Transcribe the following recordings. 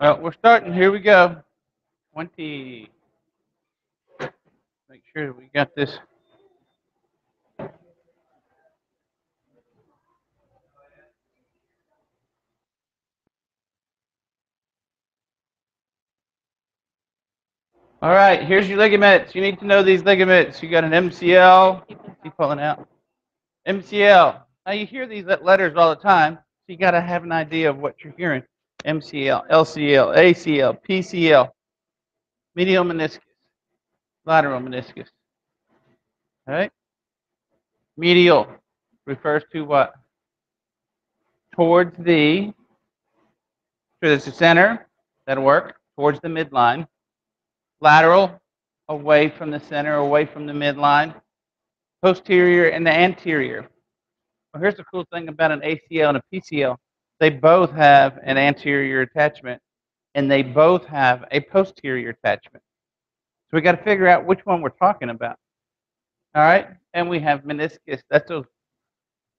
Well, we're starting. Here we go. 20. Make sure we got this. All right, here's your ligaments. You need to know these ligaments. You got an MCL. Keep pulling out. MCL. Now you hear these letters all the time, so you got to have an idea of what you're hearing. MCL, LCL, ACL, PCL, medial meniscus, lateral meniscus. All right? Medial refers to what? Towards the, towards the center, that'll work, towards the midline. Lateral, away from the center, away from the midline. Posterior and the anterior. Well, here's the cool thing about an ACL and a PCL. They both have an anterior attachment and they both have a posterior attachment. So we got to figure out which one we're talking about. All right, and we have meniscus. That's those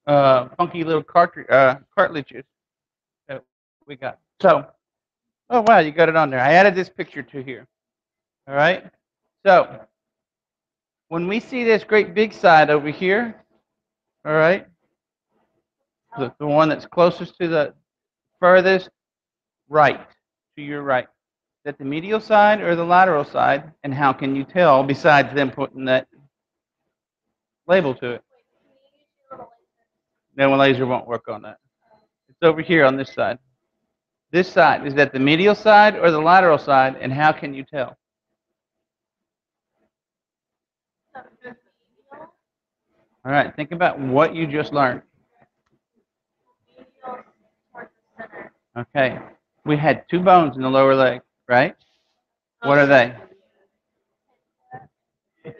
uh, funky little cartridge, uh, cartilages that we got. So, oh wow, you got it on there. I added this picture to here. All right, so when we see this great big side over here, all right, the, the one that's closest to the furthest right, to your right. Is that the medial side or the lateral side? And how can you tell besides them putting that label to it? No, one laser won't work on that. It's over here on this side. This side, is that the medial side or the lateral side? And how can you tell? All right, think about what you just learned. Okay. We had two bones in the lower leg, right? What are they?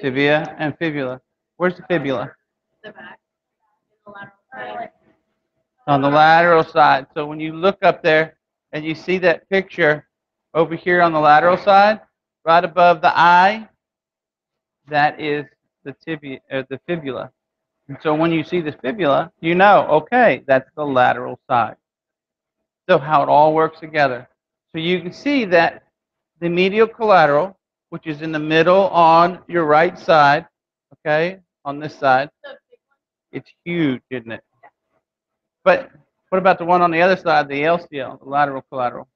Tibia and fibula. Where's the fibula? The back. The lateral side. On the lateral side. So when you look up there and you see that picture over here on the lateral side, right above the eye, that is the tibia, uh, the fibula. And so when you see the fibula, you know, okay, that's the lateral side. So how it all works together. So you can see that the medial collateral, which is in the middle on your right side, okay, on this side, The big one. it's huge, isn't it? But what about the one on the other side, the LCL, the lateral collateral?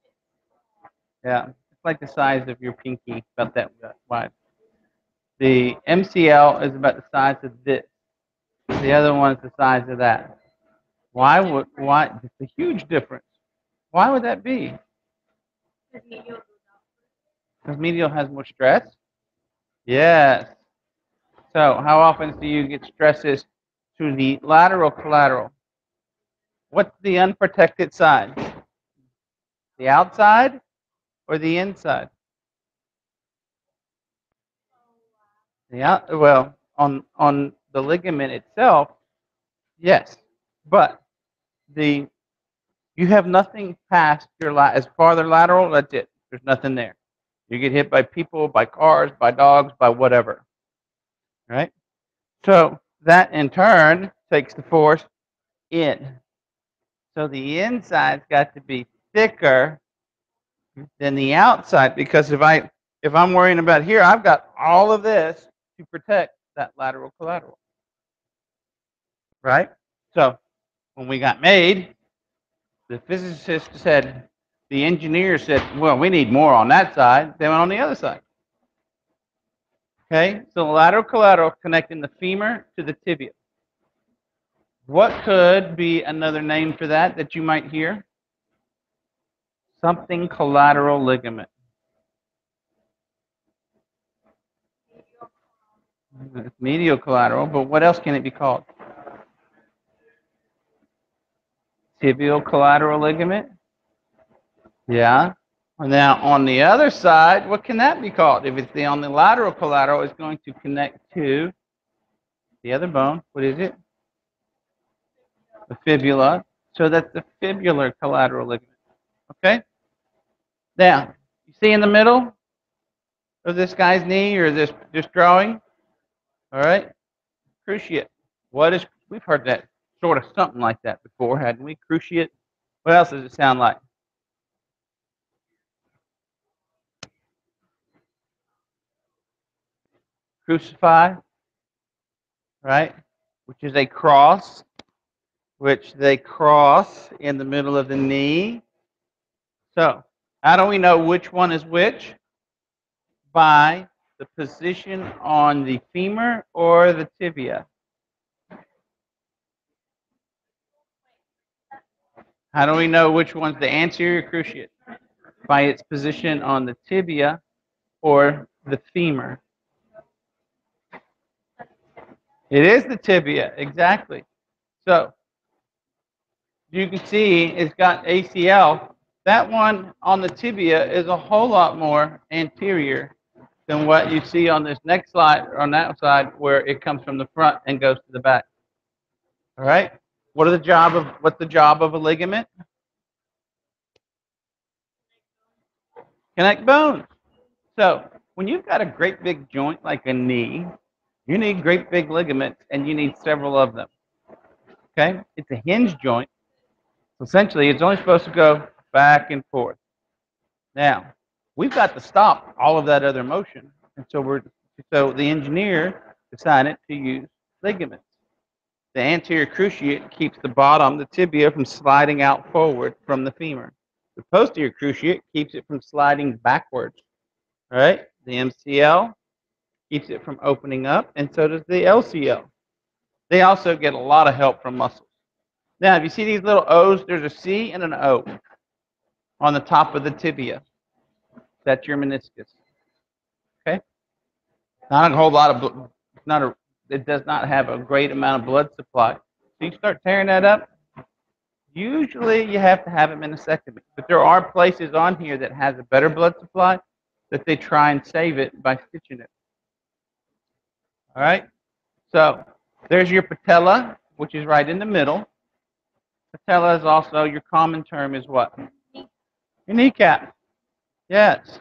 Yeah, it's like the size of your pinky, about that wide. The MCL is about the size of this. The other one's the size of that. Why would why? It's a huge difference. Why would that be? The medial goes out. Because medial has more stress. Yes. So how often do you get stresses to the lateral collateral? What's the unprotected side? The outside or the inside? Oh, the out, well, on on the ligament itself, yes, but the you have nothing past your la- as farther lateral. That's it. There's nothing there. You get hit by people, by cars, by dogs, by whatever. Right? So that in turn takes the force in. So the inside's got to be thicker than the outside because if I if I'm worrying about here, I've got all of this to protect that lateral collateral. Right? So when we got made, the physicist said, the engineer said, well, we need more on that side than on the other side. Okay, so lateral collateral connecting the femur to the tibia. What could be another name for that that you might hear? Something collateral ligament. Medial collateral, but what else can it be called? Tibial collateral ligament. Yeah. Now on the other side, what can that be called? If it's the on the lateral collateral, it's going to connect to the other bone. What is it? The fibula. So that's the fibular collateral ligament. Okay? Now, you see in the middle of this guy's knee or this this drawing? All right? Cruciate. What is we've heard that sort of something like that before, hadn't we? Cruciate. What else does it sound like? Crucify, right? Which is a cross, which they cross in the middle of the knee. So, how do we know which one is which? By the position on the femur or the tibia. How do we know which one's the anterior cruciate? By its position on the tibia or the femur. It is the tibia, exactly. So, you can see it's got ACL. That one on the tibia is a whole lot more anterior than what you see on this next slide, or on that side, where it comes from the front and goes to the back. All right? What are the job of what's the job of a ligament? Connect bones. So when you've got a great big joint like a knee, you need great big ligaments and you need several of them. Okay? It's a hinge joint. So essentially it's only supposed to go back and forth. Now, we've got to stop all of that other motion. And so we're so the engineer decided to use ligaments. The anterior cruciate keeps the bottom, the tibia, from sliding out forward from the femur. The posterior cruciate keeps it from sliding backwards. All right? The MCL keeps it from opening up, and so does the LCL. They also get a lot of help from muscles. Now, if you see these little O's, there's a C and an O on the top of the tibia. That's your meniscus. Okay? Not a whole lot of, not a it does not have a great amount of blood supply. So you start tearing that up, usually you have to have a meniscectomy. But there are places on here that has a better blood supply that they try and save it by stitching it. All right? So there's your patella, which is right in the middle. Patella is also your common term is what? Your kneecap. Yes.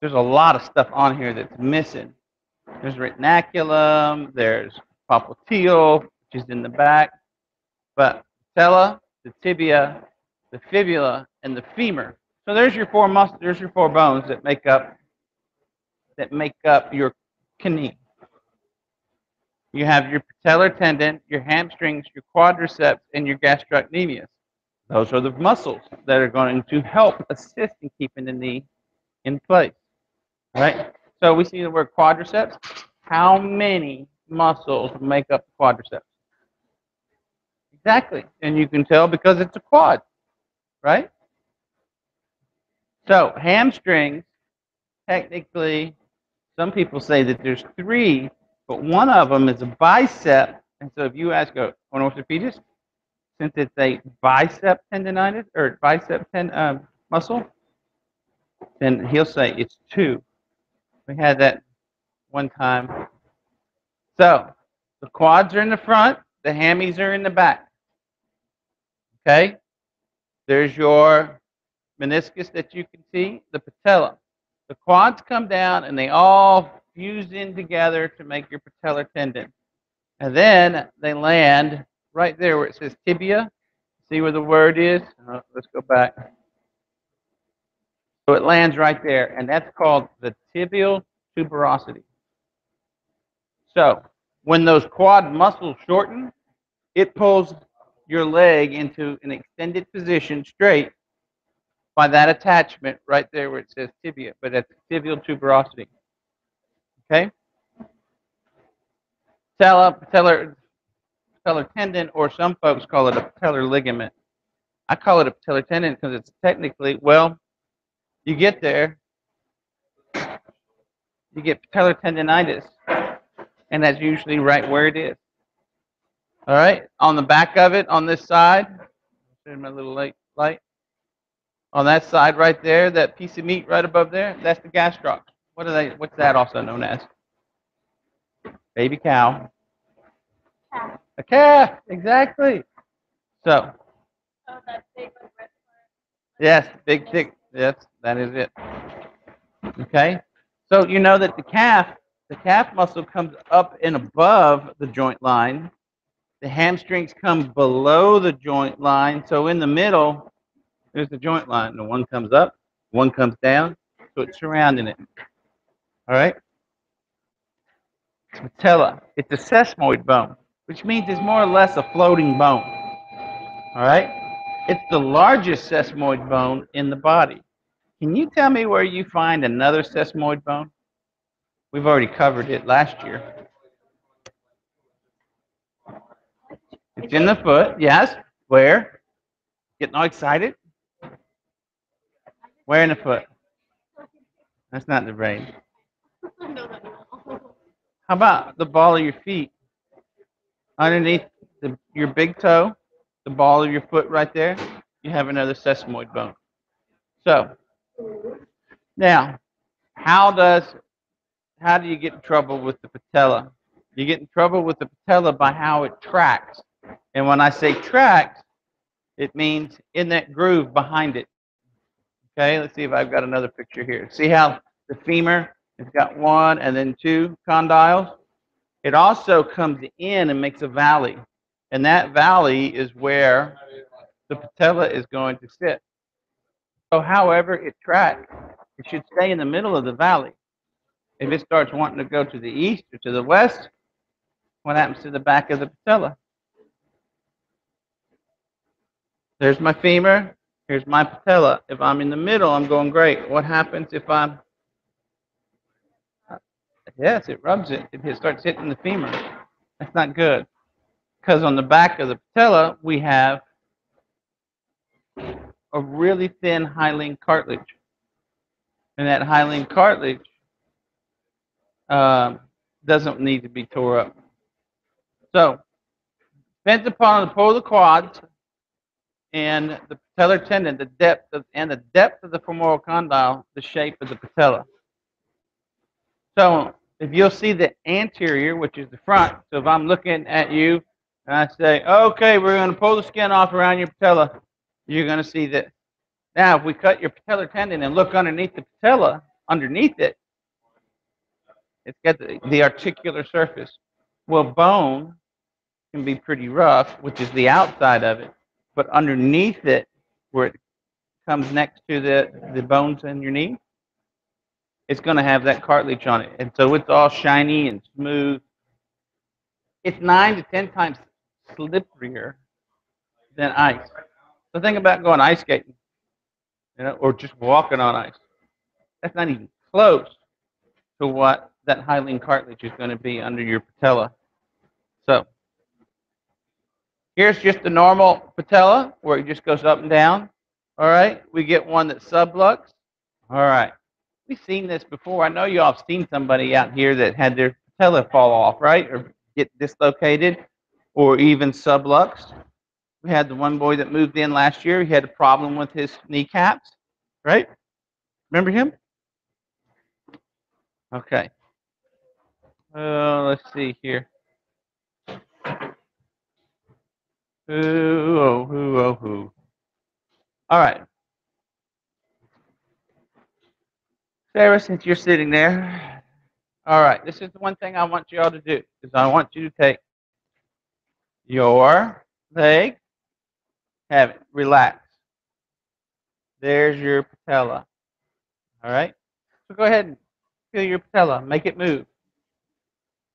There's a lot of stuff on here that's missing. There's retinaculum, there's popliteal, which is in the back, but patella, the tibia, the fibula, and the femur. So there's your four muscles, there's your four bones that make up that make up your knee. You have your patellar tendon, your hamstrings, your quadriceps, and your gastrocnemius. Those are the muscles that are going to help assist in keeping the knee in place. Right? So we see the word quadriceps. How many muscles make up the quadriceps? Exactly. And you can tell because it's a quad, right? So hamstrings, technically, some people say that there's three, but one of them is a bicep. And so if you ask a, an orthopedist, since it's a bicep tendonitis or bicep ten, um, muscle, then he'll say it's two. We had that one time. So the quads are in the front, the hammies are in the back. Okay? There's your meniscus that you can see, the patella. The quads come down and they all fuse in together to make your patellar tendon. And then they land right there where it says tibia. See where the word is? Uh, let's go back. So it lands right there, and that's called the tibial tuberosity. So when those quad muscles shorten, it pulls your leg into an extended position straight by that attachment right there where it says tibia, but that's tibial tuberosity. Okay? Patella, patellar, uh, patellar tendon, or some folks call it a patellar ligament. I call it a patellar tendon because it's technically, well, you get there, you get patellar tendonitis, and that's usually right where it is. All right, on the back of it, on this side, my little light, light. On that side right there, that piece of meat right above there, that's the gastroc. What are they? What's that also known as? Baby cow. A calf, exactly. So, Oh, that big like red part. yes, big thick. Yes, that is it. Okay. So you know that the calf, the calf muscle comes up and above the joint line. The hamstrings come below the joint line. So in the middle, there's the joint line. The one comes up, one comes down. So it's surrounding it. All right. It's patella. It's a sesamoid bone, which means it's more or less a floating bone. All right? It's the largest sesamoid bone in the body. Can you tell me where you find another sesamoid bone? We've already covered it last year. It's in the foot, yes. Where? Getting all excited? Where in the foot? That's not the brain. How about the ball of your feet? Underneath the, your big toe, the ball of your foot right there, you have another sesamoid bone. So, now, how does how do you get in trouble with the patella? You get in trouble with the patella by how it tracks. And when I say tracks, it means in that groove behind it. Okay, let's see if I've got another picture here. See how the femur has got one and then two condyles? It also comes in and makes a valley. And that valley is where the patella is going to sit. So however it tracks, it should stay in the middle of the valley. If it starts wanting to go to the east or to the west, what happens to the back of the patella? There's my femur. Here's my patella. If I'm in the middle, I'm going great. What happens if I'm Yes, it rubs it. It starts hitting the femur. That's not good. Because on the back of the patella, we have a really thin hyaline cartilage. And that hyaline cartilage um, doesn't need to be tore up. So, depends upon the the quads and the patellar tendon, the depth of, and the depth of the femoral condyle, the shape of the patella. So, if you'll see the anterior, which is the front, so if I'm looking at you and I say, okay, we're going to pull the skin off around your patella, you're going to see that. Now, if we cut your patellar tendon and look underneath the patella, underneath it, it's got the, the articular surface. Well, bone can be pretty rough, which is the outside of it, but underneath it, where it comes next to the, the bones in your knee, it's going to have that cartilage on it. And so it's all shiny and smooth. It's nine to 10 times slipperier than ice. So think about going ice skating, you know, or just walking on ice. That's not even close to what that hyaline cartilage is going to be under your patella. So here's just the normal patella where it just goes up and down. All right, we get one that sublux. All right, we've seen this before. I know you all have seen somebody out here that had their patella fall off, right, or get dislocated, or even subluxed. We had the one boy that moved in last year. He had a problem with his kneecaps, right? Remember him? Okay. Uh, let's see here. Who, oh, who, oh, who. All right. Sarah, since you're sitting there, all right, this is the one thing I want you all to do, is I want you to take your leg, have it, relax. There's your patella. All right? So go ahead and feel your patella, make it move.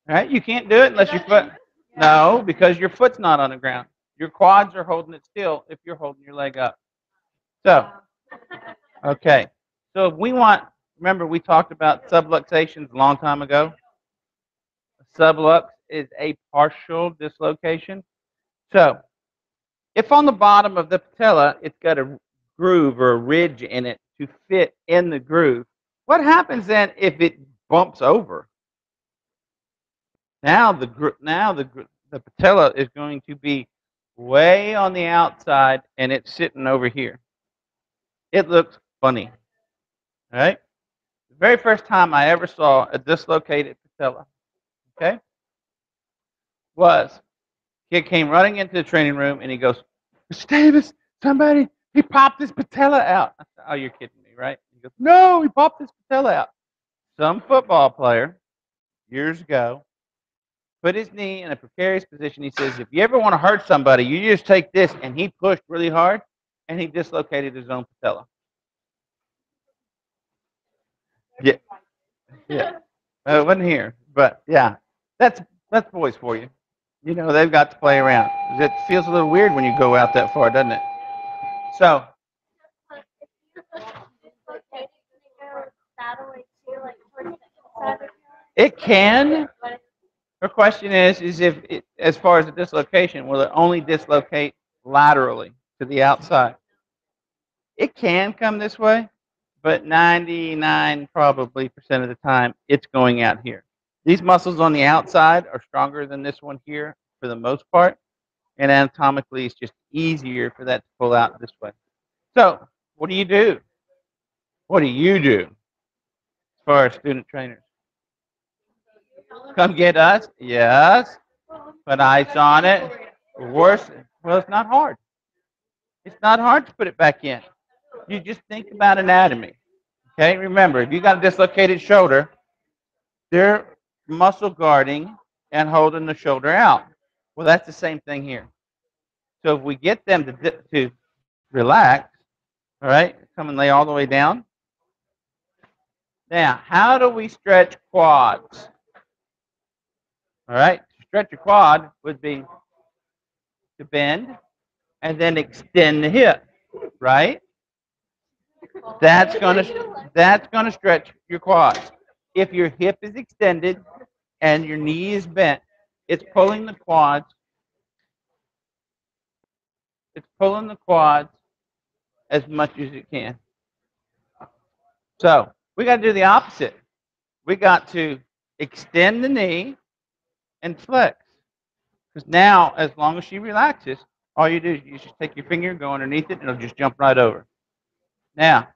All right? You can't do it unless your foot. No, because your foot's not on the ground. Your quads are holding it still if you're holding your leg up. So, okay. So if we want, remember we talked about subluxations a long time ago. Sublux is a partial dislocation. So, if on the bottom of the patella it's got a groove or a ridge in it to fit in the groove, what happens then if it bumps over? Now the now the the patella is going to be way on the outside and it's sitting over here. It looks funny. Right? The very first time I ever saw a dislocated patella, okay, was kid came running into the training room and he goes, Mr. Davis, somebody, he popped his patella out. I said, Oh, you're kidding me, right? He goes, No, he popped his patella out. Some football player years ago put his knee in a precarious position. He says, if you ever want to hurt somebody, you just take this. And he pushed really hard and he dislocated his own patella. Yeah. Yeah. Uh, it wasn't here, but yeah. That's that's boys for you. You know they've got to play around. It feels a little weird when you go out that far, doesn't it? So it can. Her question is, is if it, as far as the dislocation, will it only dislocate laterally to the outside? It can come this way, but 99 probably percent of the time it's going out here. These muscles on the outside are stronger than this one here for the most part, and anatomically it's just easier for that to pull out this way. So, what do you do? What do you do as far as student trainers? Come get us? Yes. Put ice on it. Worse, well, it's not hard. It's not hard to put it back in. You just think about anatomy. Okay, remember, if you got a dislocated shoulder, they're muscle guarding and holding the shoulder out. Well, that's the same thing here. So if we get them to, to relax, all right, come and lay all the way down. Now, how do we stretch quads? All right, stretch a quad would be to bend and then extend the hip, right? That's gonna that's gonna stretch your quads. If your hip is extended and your knee is bent, it's pulling the quads. It's pulling the quads as much as it can. So we got to do the opposite. We got to extend the knee and flex. Because now, as long as she relaxes, all you do is you just take your finger, go underneath it, and it'll just jump right over. Now,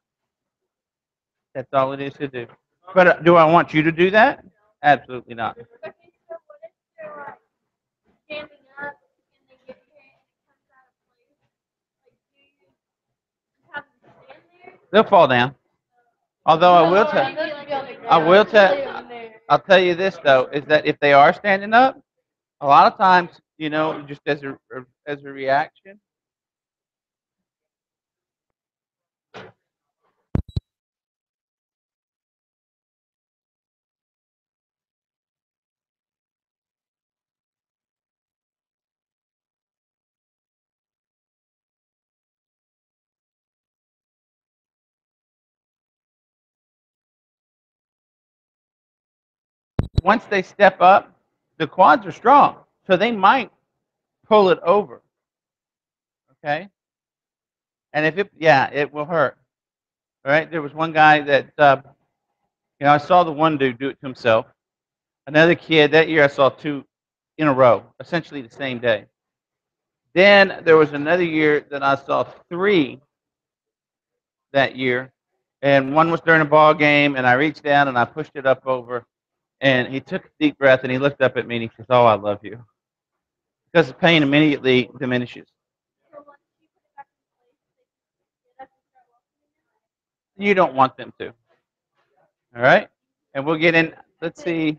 that's all it is to do. But uh, do I want you to do that? Absolutely not. Okay, so what if you're like standing up and they get your hand and it comes out of place? Like, do you have them stand there? They'll fall down. Although I will tell, I will tell, I'll tell you this though, is that if they are standing up, a lot of times, you know, just as a as a reaction, once they step up, the quads are strong, so they might pull it over. Okay. And if it, yeah, it will hurt. All right. There was one guy that, uh, you know, I saw the one dude do it to himself. Another kid that year, I saw two in a row, essentially the same day. Then there was another year that I saw three that year, and one was during a ball game, and I reached down and I pushed it up over, and he took a deep breath and he looked up at me and he says, "Oh, I love you," because the pain immediately diminishes. You don't want them to. All right, and we'll get in. Let's see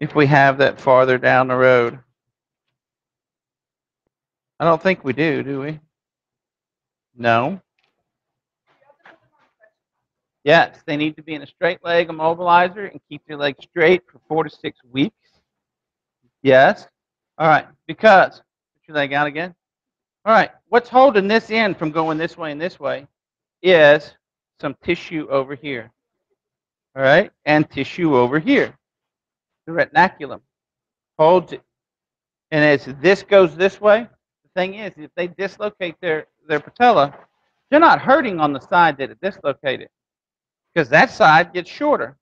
if we have that farther down the road. I don't think we do, do we? No. Yes, they need to be in a straight leg immobilizer and keep their leg straight for four to six weeks. Yes. All right, because, put your leg out again. All right, what's holding this in from going this way and this way is some tissue over here. All right, and tissue over here. The retinaculum holds it. And as this goes this way, the thing is, if they dislocate their, their patella, they're not hurting on the side that it dislocated because that side gets shorter.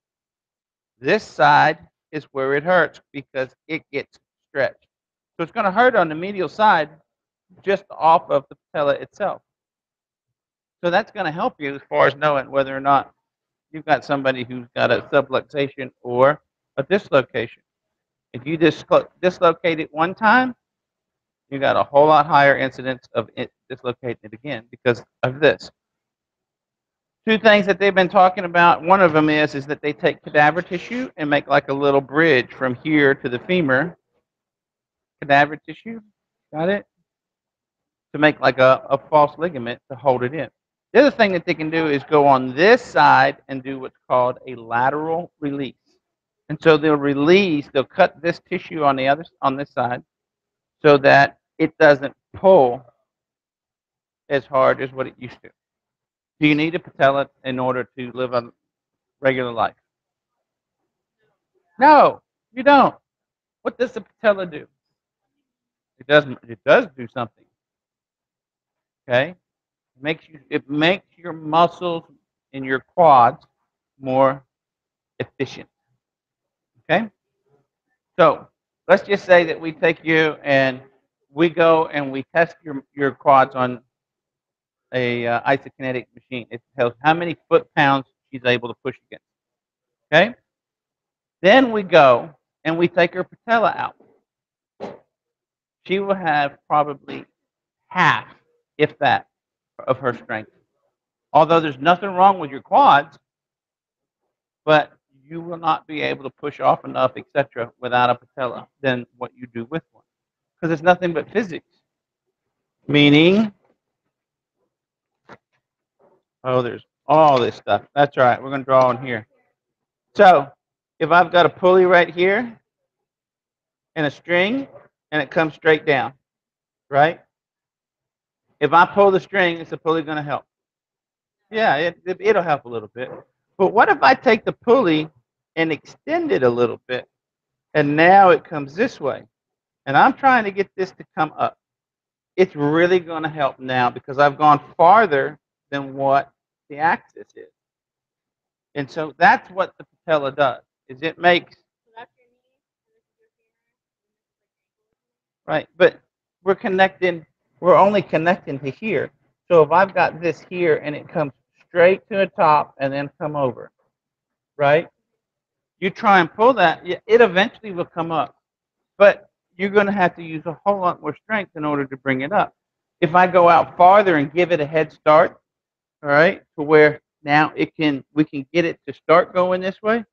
This side is where it hurts because it gets stretched. So it's going to hurt on the medial side just off of the patella itself. So that's going to help you as far as knowing whether or not you've got somebody who's got a subluxation or a dislocation. If you dislo- dislocate it one time, you got a whole lot higher incidence of it dislocating it again because of this. Two things that they've been talking about. One of them is is that they take cadaver tissue and make like a little bridge from here to the femur. Cadaver tissue, got it? To make like a, a false ligament to hold it in. The other thing that they can do is go on this side and do what's called a lateral release. And so they'll release, they'll cut this tissue on the other on this side so that it doesn't pull as hard as what it used to. Do you need a patella in order to live a regular life? No, you don't. What does the patella do? It does it does do something. Okay? It makes you it makes your muscles in your quads more efficient. Okay? So let's just say that we take you and we go and we test your, your quads on a uh, isokinetic machine. It tells how many foot pounds she's able to push against. Okay? Then we go and we take her patella out. She will have probably half, if that, of her strength. Although there's nothing wrong with your quads, but you will not be able to push off enough, etc., without a patella than what you do with one. Because it's nothing but physics. Meaning, oh, there's all this stuff. That's right. We're going to draw on here. So, if I've got a pulley right here and a string, and it comes straight down, right? If I pull the string, is the pulley going to help? Yeah, it, it, it'll help a little bit. But what if I take the pulley and extend it a little bit, and now it comes this way, and I'm trying to get this to come up? It's really going to help now because I've gone farther than what the axis is. And so that's what the patella does, is it makes, right, but we're connecting, we're only connecting to here. So if I've got this here and it comes straight to the top and then come over, right? You try and pull that, it eventually will come up. But you're going to have to use a whole lot more strength in order to bring it up. If I go out farther and give it a head start, all right, to where now it can we can get it to start going this way,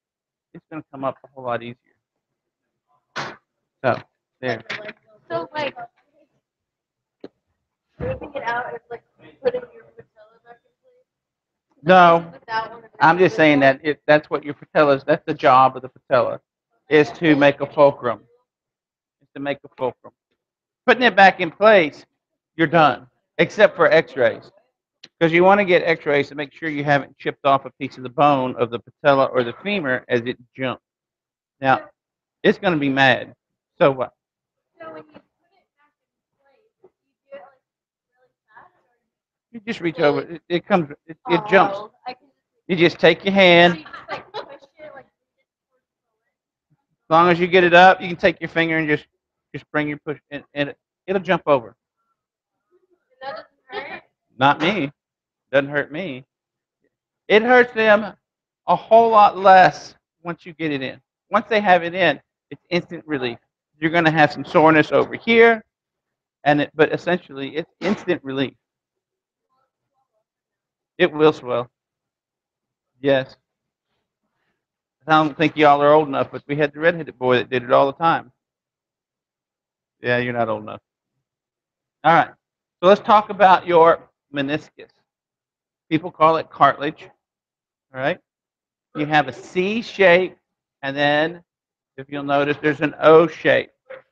it's going to come up a whole lot easier. So there. So like, moving it out is like putting your patella back in place. No, Without one of I'm just saying that it, that's what your patella is. That's the job of the patella, is to make a fulcrum. Is to make a fulcrum. Putting it back in place, you're done, except for X-rays, because you want to get X-rays to make sure you haven't chipped off a piece of the bone of the patella or the femur as it jumps. Now, it's going to be mad. So what? So when you put it back in place, you do it like really fast. You just reach over. It, it comes. It, it oh, jumps. Oh, I can just, You just take your hand. you like it like push it towards the As long as you get it up, you can take your finger and just just bring your push, and, and it, it'll jump over. that doesn't hurt. Not me. Doesn't hurt me. It hurts them a whole lot less once you get it in. Once they have it in, it's instant relief. You're going to have some soreness over here, and it, but essentially it's instant relief. It will swell. Yes. I don't think y'all are old enough, but we had the redheaded boy that did it all the time. Yeah, you're not old enough. All right. So let's talk about your meniscus. People call it cartilage. All right. You have a C shape, and then, if you'll notice, there's an O shape.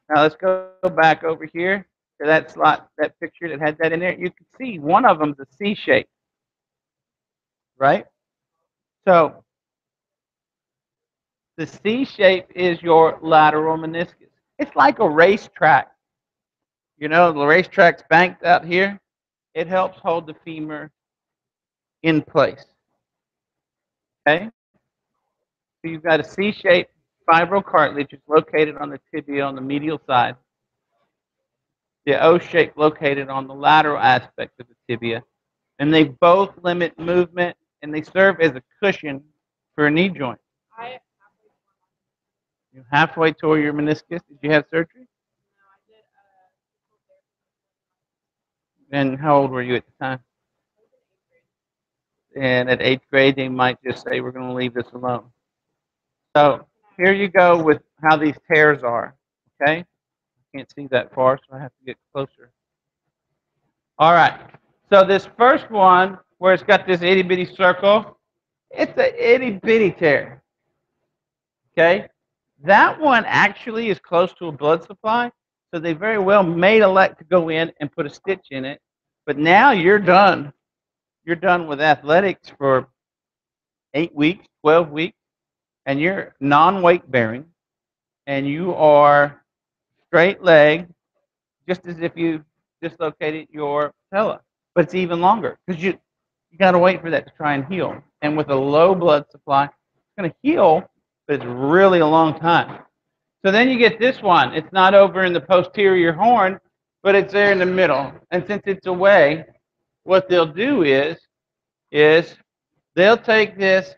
Now let's go back over here to that slot, that picture that had that in there. You can see one of them's a C shape. Right? So the C shape is your lateral meniscus. It's like a racetrack. You know, the racetrack's banked out here. It helps hold the femur in place. Okay? So you've got a C-shaped fibrocartilage. is located on the tibia on the medial side. The O-shape located on the lateral aspect of the tibia. And they both limit movement and they serve as a cushion for a knee joint. I You halfway tore your meniscus. Did you have surgery? No, I did. Uh, and how old were you at the time? And at eighth grade, they might just say, we're going to leave this alone. So here you go with how these tears are. Okay? I can't see that far, so I have to get closer. All right. So this first one, where it's got this itty bitty circle, it's a itty bitty tear. Okay? That one actually is close to a blood supply, so they very well may elect to go in and put a stitch in it. But now you're done. You're done with athletics for eight weeks, 12 weeks, and you're non weight bearing, and you are straight leg, just as if you dislocated your patella. But it's even longer because you, you got to wait for that to try and heal. And with a low blood supply, it's going to heal, but it's really a long time. So then you get this one. It's not over in the posterior horn, but it's there in the middle. And since it's away, what they'll do is, is they'll take this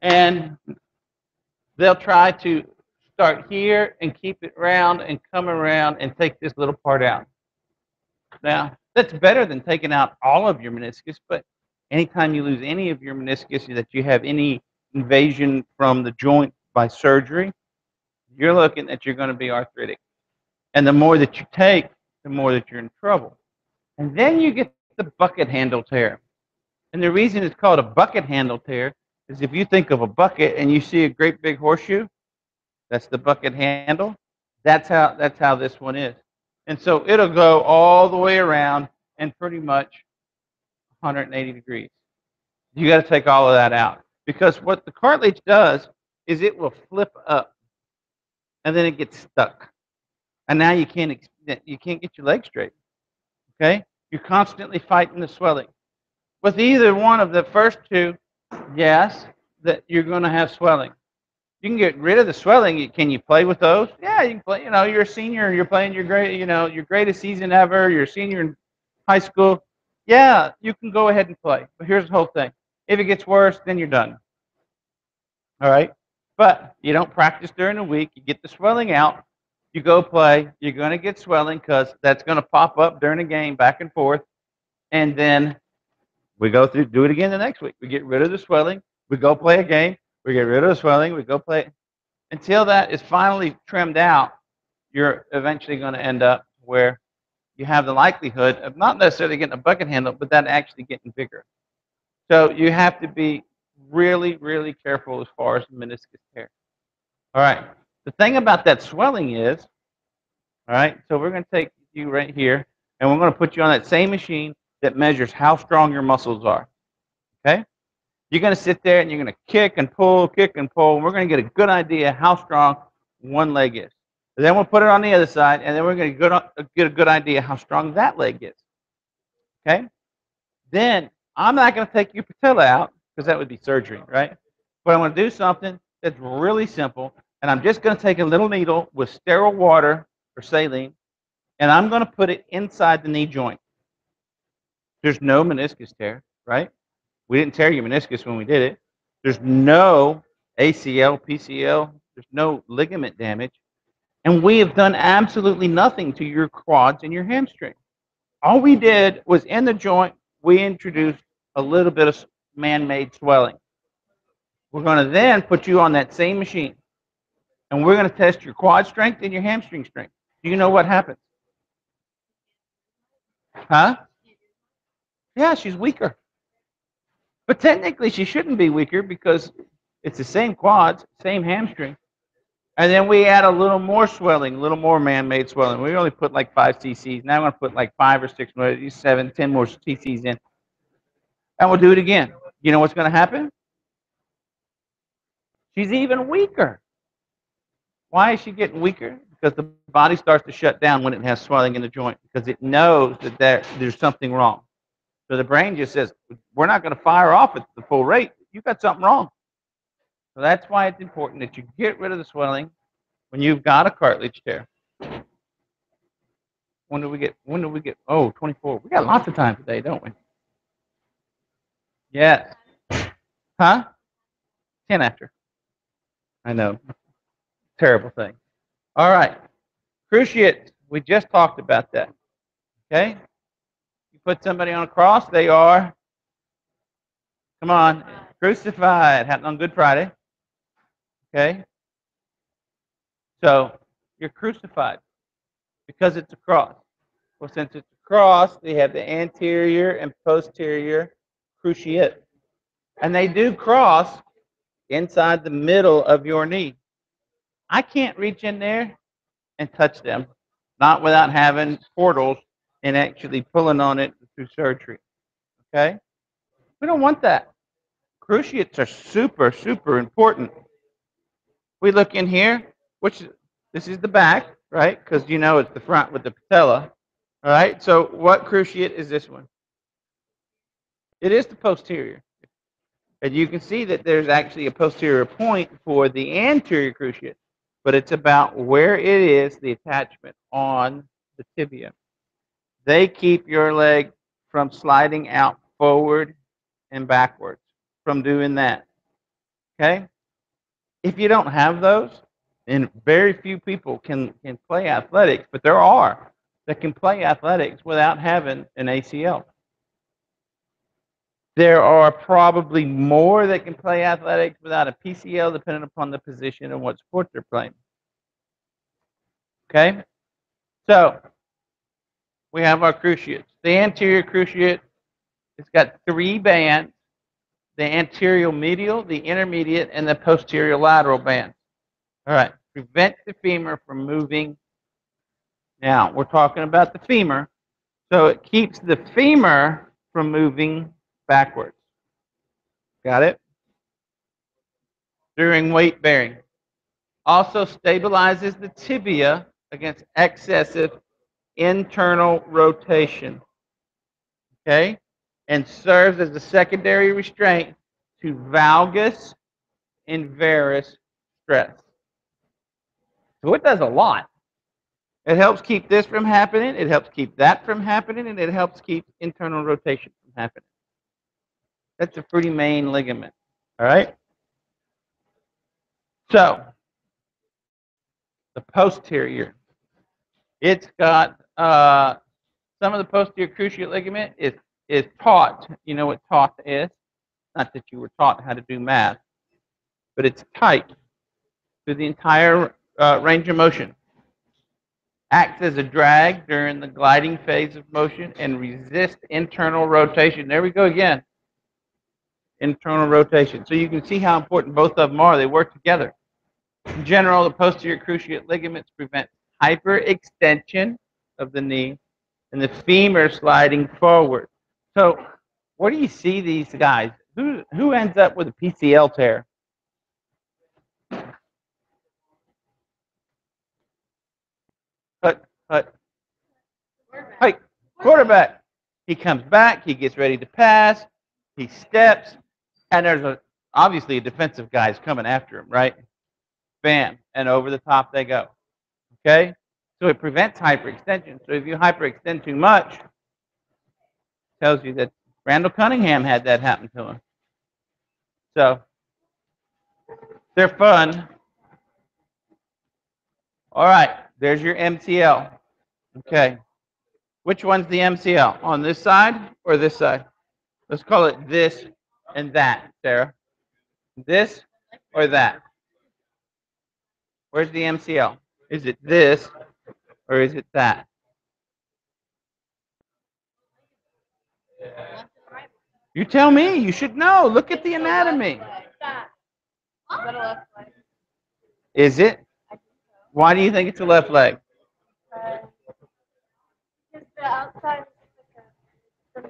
and they'll try to start here and keep it round and come around and take this little part out. Now, that's better than taking out all of your meniscus, but anytime you lose any of your meniscus that you have any invasion from the joint by surgery, you're looking that you're going to be arthritic. And the more that you take, the more that you're in trouble. And then you get the bucket handle tear. And the reason it's called a bucket handle tear is if you think of a bucket and you see a great big horseshoe, that's the bucket handle. That's how that's how this one is. And so it'll go all the way around and pretty much 180 degrees. You got to take all of that out because what the cartilage does is it will flip up and then it gets stuck. And now you can't you can't get your leg straight. Okay? You're constantly fighting the swelling. With either one of the first two, yes, that you're going to have swelling. You can get rid of the swelling. Can you play with those? Yeah, you can play. You know, you're a senior. You're playing your great. You know, your greatest season ever. You're a senior in high school. Yeah, you can go ahead and play. But here's the whole thing. If it gets worse, then you're done. All right. But you don't practice during the week. You get the swelling out. You go play. You're going to get swelling because that's going to pop up during the game, back and forth. And then we go through, do it again the next week. We get rid of the swelling. We go play a game. We get rid of the swelling. We go play. Until that is finally trimmed out, you're eventually going to end up where you have the likelihood of not necessarily getting a bucket handle, but that actually getting bigger. So you have to be really, really careful as far as meniscus tear. All right. The thing about that swelling is, all right, so we're going to take you right here, and we're going to put you on that same machine that measures how strong your muscles are. Okay? You're going to sit there and you're going to kick and pull, kick and pull, and we're going to get a good idea how strong one leg is. And then we'll put it on the other side, and then we're going to get a good idea how strong that leg is. Okay? Then I'm not going to take your patella out because that would be surgery, right? But I'm going to do something that's really simple, and I'm just going to take a little needle with sterile water or saline, and I'm going to put it inside the knee joint. There's no meniscus tear, right? We didn't tear your meniscus when we did it. There's no ACL, PCL, there's no ligament damage. And we have done absolutely nothing to your quads and your hamstring. All we did was in the joint, we introduced a little bit of man made swelling. We're going to then put you on that same machine and we're going to test your quad strength and your hamstring strength. Do you know what happens? Huh? Yeah, she's weaker. But technically, she shouldn't be weaker because it's the same quads, same hamstring. And then we add a little more swelling, a little more man-made swelling. We only put like five cc's. Now I'm going to put like five or six more, seven, ten more cc's in. And we'll do it again. You know what's going to happen? She's even weaker. Why is she getting weaker? Because the body starts to shut down when it has swelling in the joint because it knows that there, there's something wrong. So the brain just says, we're not going to fire off at the full rate. You've got something wrong. So that's why it's important that you get rid of the swelling when you've got a cartilage tear. When do we get, when do we get, oh, 24. We got lots of time today, don't we? Yes. Huh? 10 after. I know. Terrible thing. All right. Cruciate. We just talked about that. Okay? You put somebody on a cross, they are, come on, crucified. Happened on Good Friday. Okay? So, you're crucified because it's a cross. Well, since it's a cross, they have the anterior and posterior cruciate. And they do cross inside the middle of your knee. I can't reach in there and touch them, not without having portals and actually pulling on it through surgery. Okay? We don't want that. Cruciates are super, super important. We look in here, which this is the back, right? Because you know it's the front with the patella. All right. So what cruciate is this one? It is the posterior. And you can see that there's actually a posterior point for the anterior cruciate, but it's about where it is the attachment on the tibia. They keep your leg from sliding out forward and backwards from doing that. Okay? If you don't have those, and very few people can, can play athletics, but there are that can play athletics without having an ACL. There are probably more that can play athletics without a PCL, depending upon the position and what sport they're playing. Okay? So, we have our cruciates. The anterior cruciate, it's got three bands the anterior medial, the intermediate, and the posterior lateral band. All right, prevent the femur from moving. Now, we're talking about the femur. So it keeps the femur from moving backwards. Got it? During weight bearing. Also stabilizes the tibia against excessive internal rotation. Okay? And serves as a secondary restraint to valgus and varus stress. So it does a lot. It helps keep this from happening, it helps keep that from happening, and it helps keep internal rotation from happening. That's a pretty main ligament. All right? So, the posterior. It's got uh, some of the posterior cruciate ligament is, is taut. You know what taut is? Not that you were taught how to do math, but it's tight through the entire uh, range of motion. Acts as a drag during the gliding phase of motion and resists internal rotation. There we go again. Internal rotation. So you can see how important both of them are. They work together. In general, the posterior cruciate ligaments prevent hyperextension of the knee and the femur sliding forward. So, where do you see these guys? Who who ends up with a PCL tear? Hut, hut. Hey, quarterback. He comes back. He gets ready to pass. He steps, and there's a obviously a defensive guy's coming after him, right? Bam, and over the top they go. Okay, so it prevents hyperextension. So if you hyperextend too much, tells you that Randall Cunningham had that happen to him. So they're fun. All right, there's your MCL. Okay. Which one's the MCL? On this side or this side? Let's call it this and that, Sarah. This or that? Where's the MCL? Is it this or is it that? You tell me. You should know. Look at the anatomy. Is it? Why do you think it's a left leg? Because the outside this.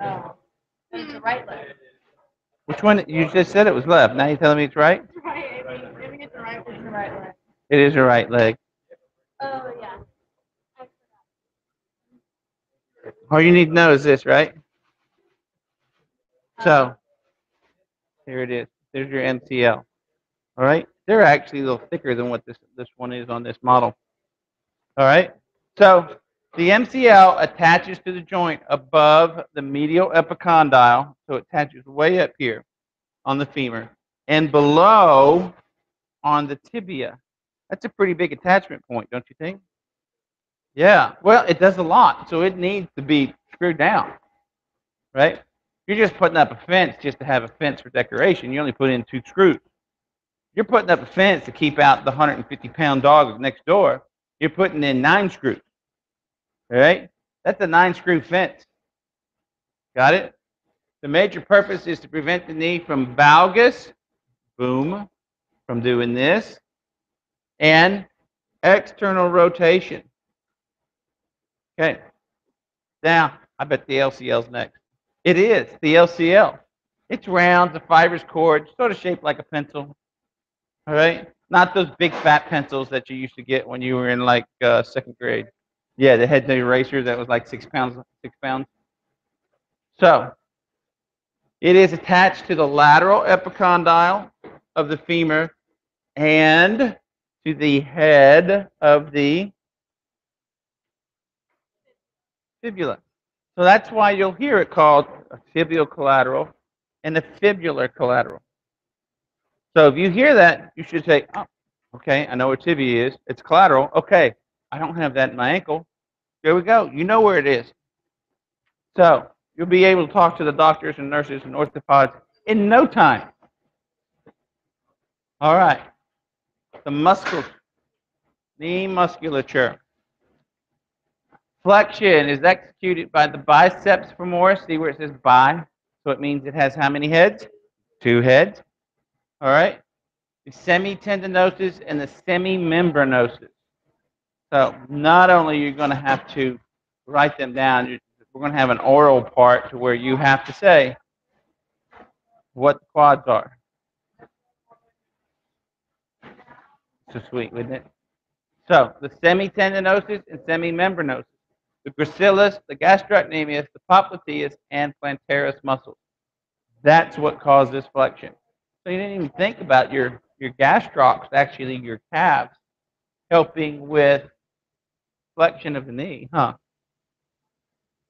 Oh, right leg. Which one? You just said it was left. Now you're telling me it's right? It's Right, I mean, maybe it's the right, it's the right leg. It is a right leg. Oh, yeah. All you need to know is this, right? So, uh-huh. here it is. There's your MCL. All right? They're actually a little thicker than what this, this one is on this model. All right? So, the MCL attaches to the joint above the medial epicondyle, so it attaches way up here on the femur, and below on the tibia. That's a pretty big attachment point, don't you think? Yeah. Well, it does a lot, so it needs to be screwed down, right? You're just putting up a fence just to have a fence for decoration. You only put in two screws. You're putting up a fence to keep out the 150 pound dog next door. You're putting in nine screws. All right? That's a nine screw fence. Got it? The major purpose is to prevent the knee from valgus, boom, from doing this, and external rotation. Okay. Now, I bet the LCL's next. It is the LCL. It's round, the fibrous cord, sort of shaped like a pencil. All right, not those big fat pencils that you used to get when you were in like uh, second grade. Yeah, the head eraser that was like six pounds. Six pounds. So, it is attached to the lateral epicondyle of the femur and to the head of the fibula. So that's why you'll hear it called a tibial collateral and a fibular collateral. So if you hear that, you should say, oh, okay, I know what tibia is. It's collateral. Okay, I don't have that in my ankle. There we go. You know where it is. So you'll be able to talk to the doctors and nurses and orthopods in no time. All right. The muscle, knee musculature. Flexion is executed by the biceps femoris. See where it says bi? So it means it has how many heads? Two heads. All right. The semitendinosus and the semimembranosus. So not only you're you going to have to write them down, we're going to have an oral part to where you have to say what the quads are. So sweet, wouldn't it? So the semitendinosus and semimembranosus, the gracilis, the gastrocnemius, the popliteus, and plantaris muscles. That's what causes flexion. So you didn't even think about your your gastrocs, actually your calves, helping with flexion of the knee, huh?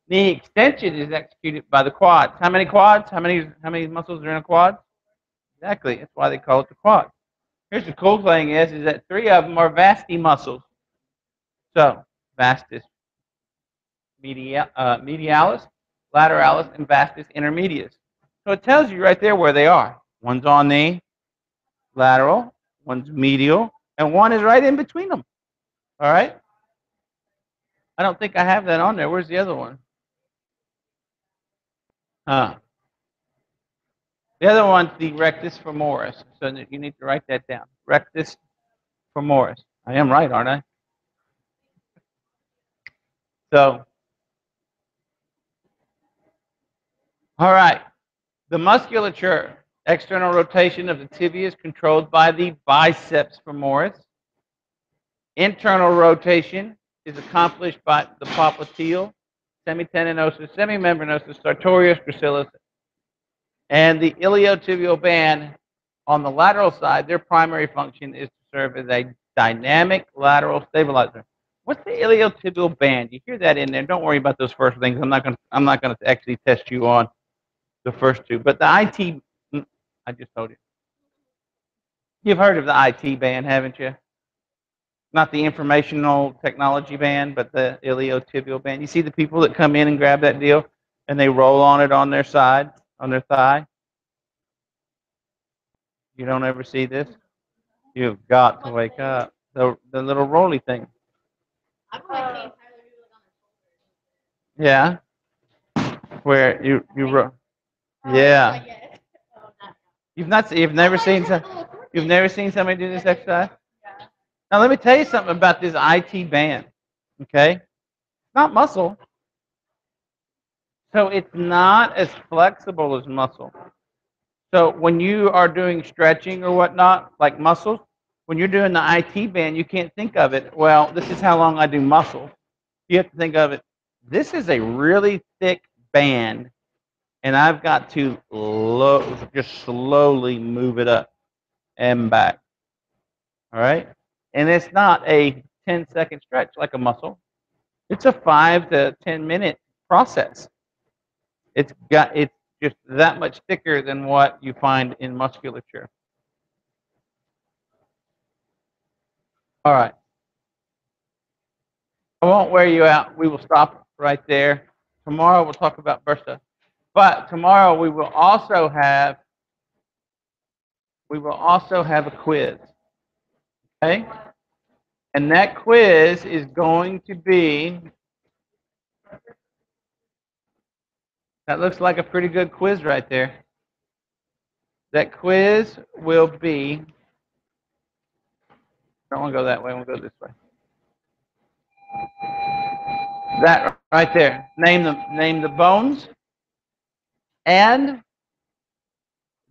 Knee extension is executed by the quads. How many quads? How many how many muscles are in a quad? Exactly. That's why they call it the quad. Here's the cool thing is, is that three of them are vasti muscles. So vastus media, uh, medialis, lateralis, and vastus intermedius. So it tells you right there where they are. One's on the lateral, one's medial, and one is right in between them. All right? I don't think I have that on there. Where's the other one? Huh. The other one's the rectus femoris. So you need to write that down. Rectus femoris. I am right, aren't I? So, all right. The musculature, external rotation of the tibia is controlled by the biceps femoris. Internal rotation is accomplished by the popliteal, semitendinosus, semimembranosus, sartorius, gracilis, and the iliotibial band on the lateral side. Their primary function is to serve as a dynamic lateral stabilizer. What's the iliotibial band? You hear that in there. Don't worry about those first things. I'm not going. I'm not going to actually test you on the first two. But the IT, mm, I just told you. You've heard of the IT band, haven't you? Not the informational technology band, but the iliotibial band. You see the people that come in and grab that deal and they roll on it on their side, on their thigh? You don't ever see this? You've got to wake up. The, the little roly thing. Yeah. Where you, you, ro- Yeah. you've not, you've never seen some, you've never seen somebody do this exercise? Now, let me tell you something about this IT band. Okay? It's not muscle. So it's not as flexible as muscle. So when you are doing stretching or whatnot, like muscles, when you're doing the IT band, you can't think of it, well, this is how long I do muscle. You have to think of it, this is a really thick band, and I've got to lo- just slowly move it up and back. All right? And it's not a 10 second stretch like a muscle. It's a 5 to 10 minute process. It's got it's just that much thicker than what you find in musculature. All right. I won't wear you out. We will stop right there. Tomorrow we'll talk about bursa. But tomorrow we will also have we will also have a quiz. Okay? And that quiz is going to be That looks like a pretty good quiz right there. That quiz will be Don't want to go that way. To go this way. That right there. Name the name the bones and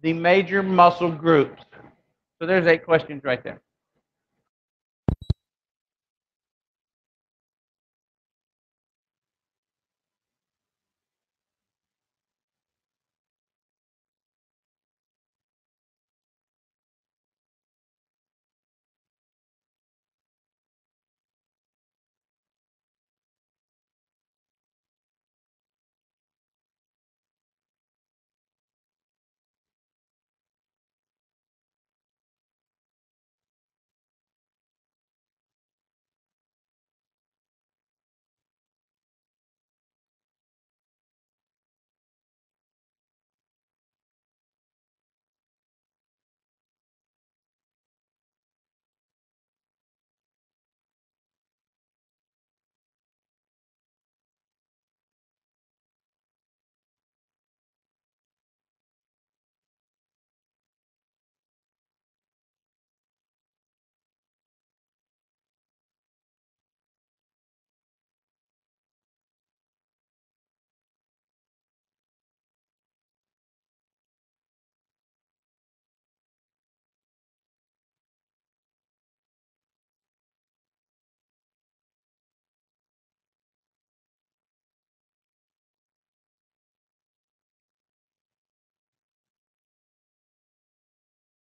the major muscle groups. So there's eight questions right there.